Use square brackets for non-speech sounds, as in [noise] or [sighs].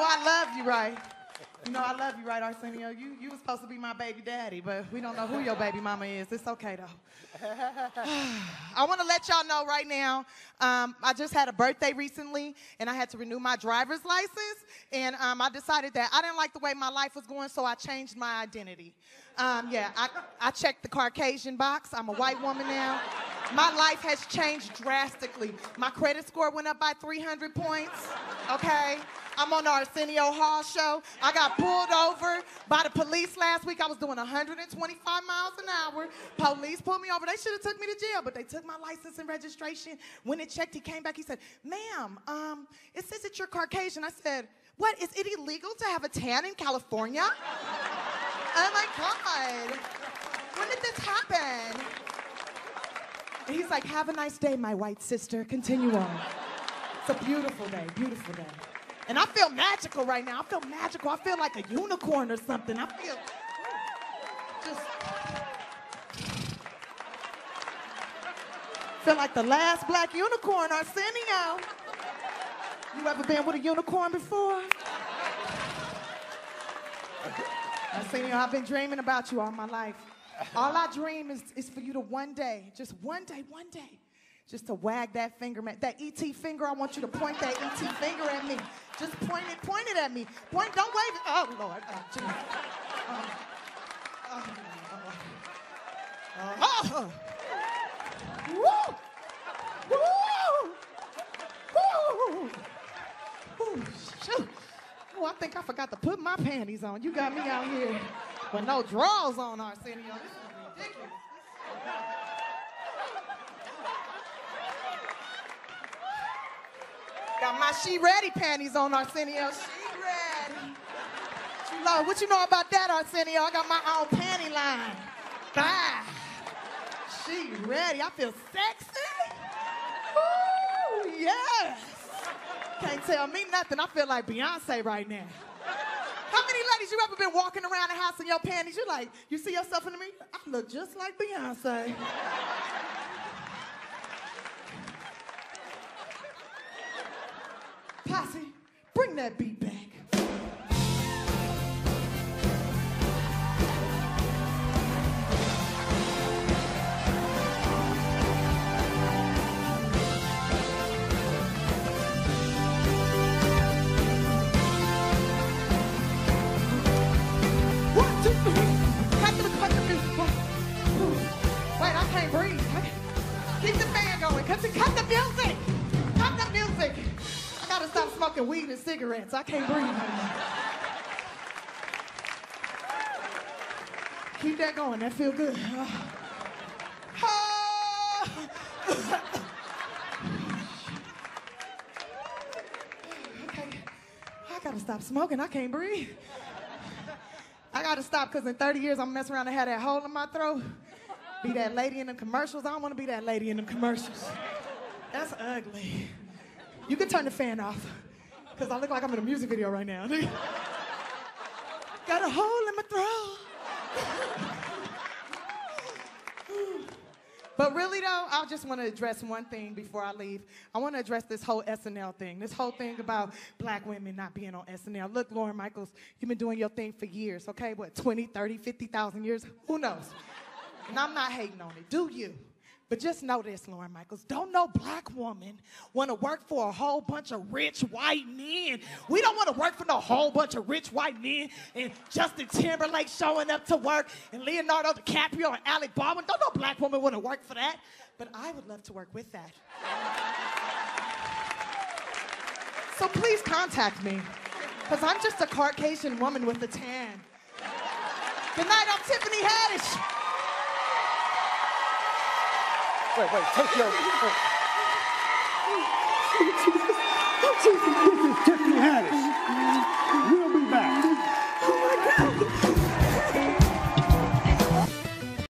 I love you, right? You know I love you, right, Arsenio? You you was supposed to be my baby daddy, but we don't know who your baby mama is. It's okay though. [sighs] I want to let y'all know right now. Um, I just had a birthday recently, and I had to renew my driver's license. And um, I decided that I didn't like the way my life was going, so I changed my identity. Um, yeah, I, I checked the Caucasian box. I'm a white woman now. My life has changed drastically. My credit score went up by 300 points. Okay. I'm on the Arsenio Hall show. I got pulled over by the police last week. I was doing 125 miles an hour. Police pulled me over. They should have took me to jail, but they took my license and registration. When it checked, he came back. He said, "Ma'am, um, it says that you're Caucasian." I said, "What? Is it illegal to have a tan in California?" [laughs] oh my God! When did this happen? And he's like, "Have a nice day, my white sister. Continue on." It's a beautiful day. Beautiful day. And I feel magical right now. I feel magical. I feel like a unicorn or something. I feel just feel like the last black unicorn, Arsenio. You ever been with a unicorn before? Arsenio, I've been dreaming about you all my life. All I dream is, is for you to one day, just one day, one day, just to wag that finger, man. That ET finger, I want you to point that ET finger at me. Just point it, point it at me. Point, don't wave it. Oh, Lord. Oh, geez. Oh oh, oh, oh, oh. Woo! Woo! Woo! Ooh, shoot. Oh, I think I forgot to put my panties on. You got me out here with no drawers on, Arsenio. This is ridiculous. Got my she ready panties on, Arsenio. She ready. What you, know, what you know about that, Arsenio? I got my own panty line. Bye. She ready. I feel sexy. Ooh, yes. Can't tell me nothing. I feel like Beyonce right now. How many ladies you ever been walking around the house in your panties? You're like, you see yourself in the mirror? I look just like Beyonce. Posse, bring that beat back. Wait, I can't breathe. Keep the fan going. Cut the music. Smoking weed and cigarettes. I can't breathe. Keep that going. That feel good. Ah. okay. I gotta stop smoking. I can't breathe. I gotta stop because in 30 years I'm messing around and have that hole in my throat. Be that lady in the commercials. I don't want to be that lady in the commercials. That's ugly. You can turn the fan off because I look like I'm in a music video right now. [laughs] Got a hole in my throat. [laughs] But really though, I just want to address one thing before I leave. I want to address this whole SNL thing. This whole thing about black women not being on SNL. Look, Lorne Michaels, you've been doing your thing for years, okay? What, 20, 30, 50,000 years? Who knows? And I'm not hating on it. Do you? But just know this, Lorne Michaels. Don't no black woman want to work for a whole bunch of rich white men. We don't want to work for no whole bunch of rich white men and Justin Timberlake showing up to work and Leonardo DiCaprio and Alec Baldwin. Don't no black woman want to work for that. But I would love to work with that. So please contact me. Because I'm just a Caucasian woman with a tan. Good night, I'm Tiffany Haddish. Wait, wait, take your. Wait. Tiffany Haddish. Real